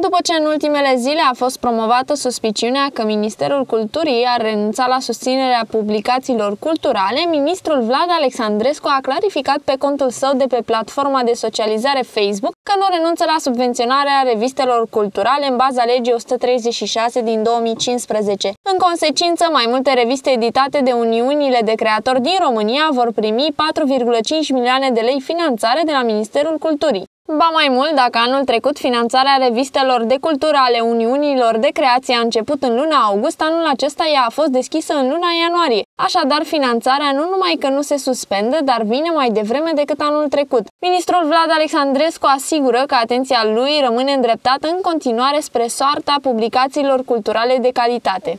După ce în ultimele zile a fost promovată suspiciunea că Ministerul Culturii ar renunța la susținerea publicațiilor culturale, ministrul Vlad Alexandrescu a clarificat pe contul său de pe platforma de socializare Facebook că nu renunță la subvenționarea revistelor culturale în baza legii 136 din 2015. În consecință, mai multe reviste editate de Uniunile de Creatori din România vor primi 4,5 milioane de lei finanțare de la Ministerul Culturii. Ba mai mult, dacă anul trecut finanțarea revistelor de cultură ale Uniunilor de Creație a început în luna august, anul acesta ea a fost deschisă în luna ianuarie. Așadar, finanțarea nu numai că nu se suspendă, dar vine mai devreme decât anul trecut. Ministrul Vlad Alexandrescu asigură că atenția lui rămâne îndreptată în continuare spre soarta publicațiilor culturale de calitate.